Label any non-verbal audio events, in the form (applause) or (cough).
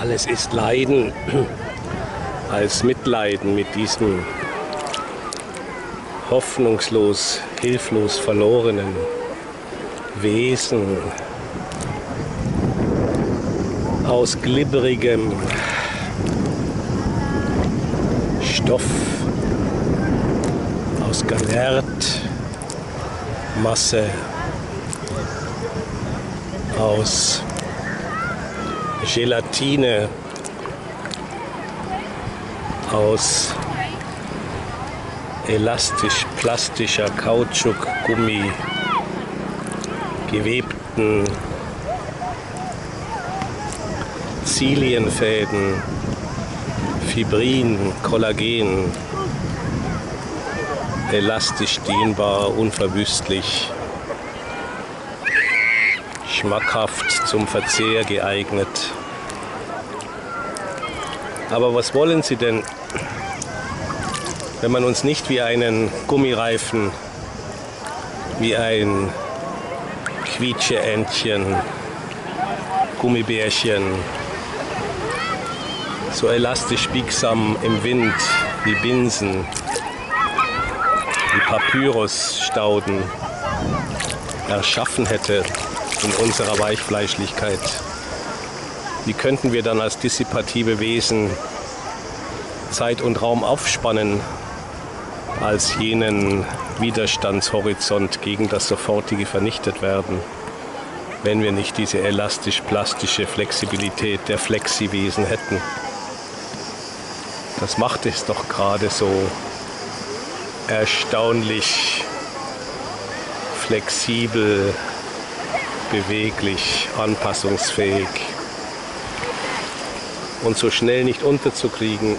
Alles ist Leiden. (clears throat) Als Mitleiden mit diesem hoffnungslos, hilflos verlorenen Wesen. Aus glibberigem Stoff, aus Galertmasse, aus Gelatine, aus elastisch-plastischer Kautschuk-Gummi gewebten Zilienfäden, Fibrin, Kollagen, elastisch dehnbar, unverwüstlich, schmackhaft zum Verzehr geeignet. Aber was wollen Sie denn, wenn man uns nicht wie einen Gummireifen, wie ein Quietscheentchen, Gummibärchen, so elastisch biegsam im Wind wie Binsen, wie Papyrusstauden erschaffen hätte in unserer Weichfleischlichkeit. Wie könnten wir dann als dissipative Wesen Zeit und Raum aufspannen als jenen Widerstandshorizont gegen das sofortige Vernichtetwerden, wenn wir nicht diese elastisch-plastische Flexibilität der Flexiwesen hätten. Das macht es doch gerade so erstaunlich flexibel, beweglich, anpassungsfähig und so schnell nicht unterzukriegen,